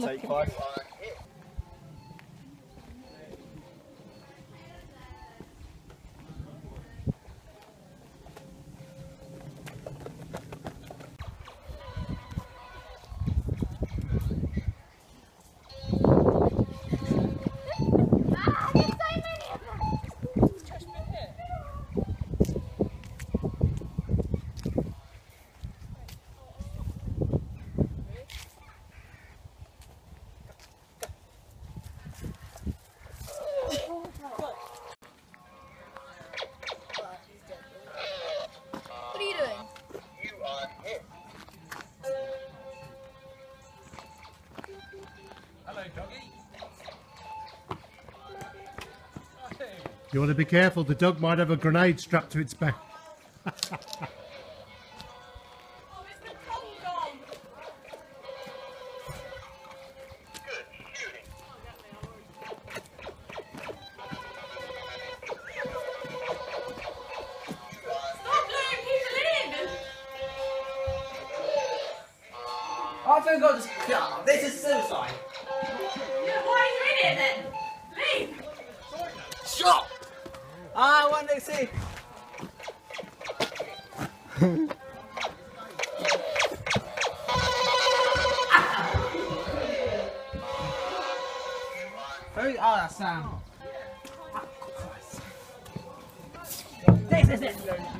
Take You want to be careful, the dog might have a grenade strapped to its back. Good shooting. I think I just. Oh, this is suicide. See. Oh, that's Sam. This is it.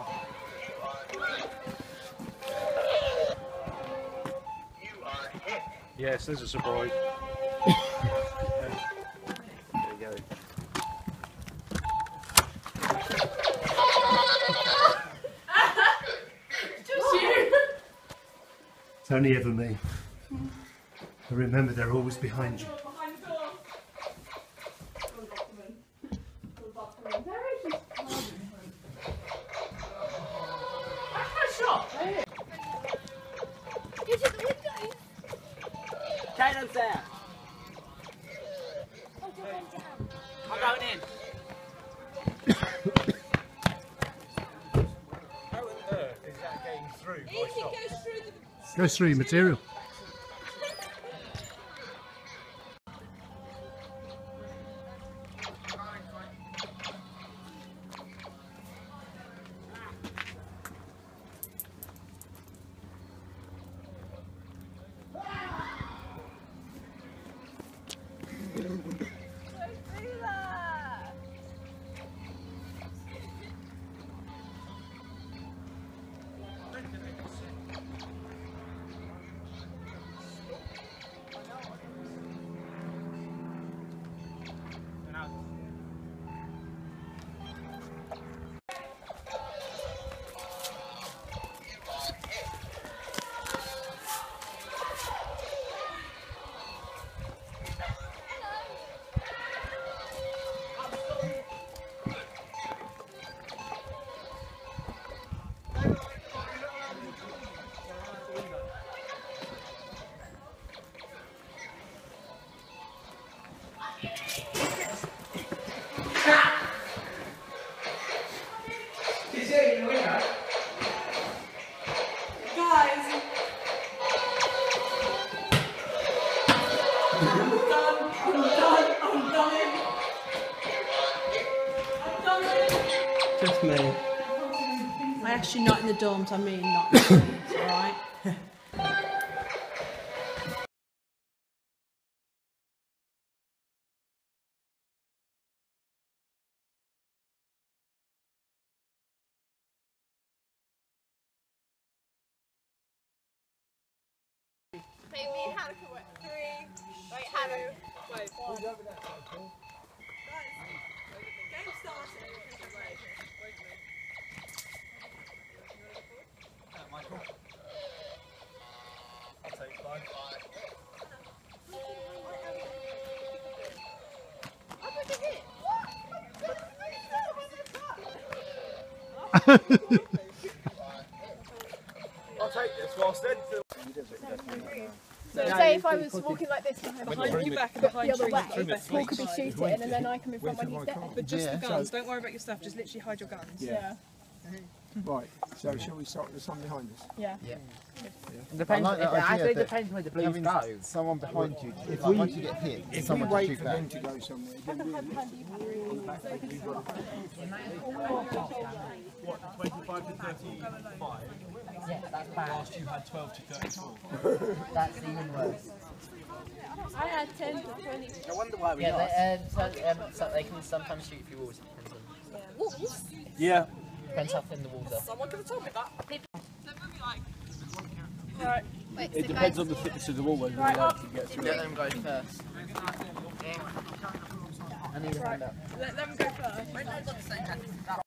Yes, there's a surprise. there you go. It's only ever me. But remember, they're always behind you. Don't down. I'm going in. How on earth is that through goes through material. Just me. I actually not in the dorms, I mean not in the dorms, alright? Maybe how to work three. Wait, how to. Wait. I'll take this whilst then. So say if I was walking like this behind, Behind you back and behind the other you. way, Paul could be shooting and then I come in front when he's dead. But just the guns. Don't worry about your stuff. Just literally hide your guns. Yeah. Right, so shall we start with the sun behind us? Yeah. Yeah. Depends. like that it actually that depends where the blues having go. Someone behind you, If like we- once you get hit, If we someone to wait shoot for back. them to go somewhere, then we What, 25 to 35? Yeah, that's bad. Last you had 12 to 34. That's even worse. I had 10 to 20. I wonder why we yeah, they, um, so, um, so they can sometimes shoot through walls. It depends on. Yeah. Depends how thin the walls are. Someone could have told me that. Wait, It so depends guys, on the thickness of the wall whether we like to get through Let them go first. I need a hand up. Let them go first.